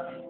uh,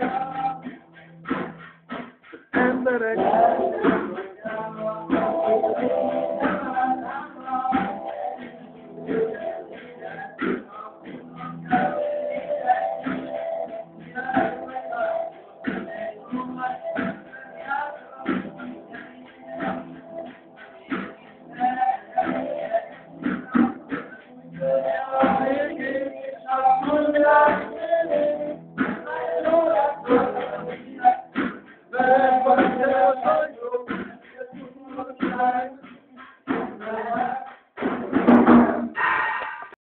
and that I Yeah.